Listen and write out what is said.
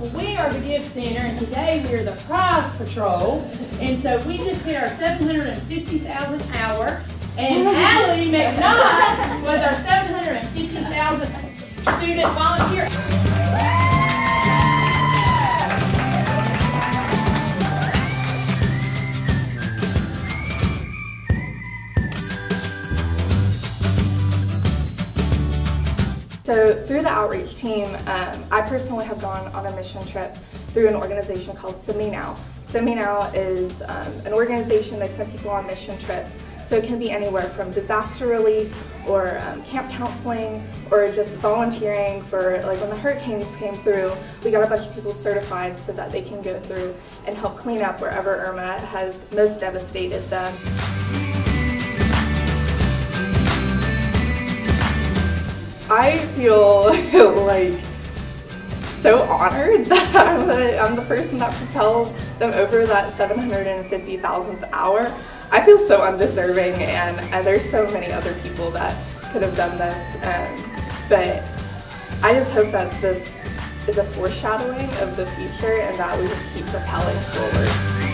are the GIVE Center, and today we are the prize patrol. And so we just hit our 750,000th hour, and Allie McKnight was our 750,000th student volunteer. So through the outreach team, um, I personally have gone on a mission trip through an organization called Send Me Now. Send Me Now is um, an organization that sends people on mission trips. So it can be anywhere from disaster relief or um, camp counseling or just volunteering for like when the hurricanes came through, we got a bunch of people certified so that they can go through and help clean up wherever Irma has most devastated them. I feel like so honored that I'm the, I'm the person that propelled them over that 750,000th hour. I feel so undeserving and, and, there's so many other people that could have done this. Um, but I just hope that this is a foreshadowing of the future and that we just keep propelling forward.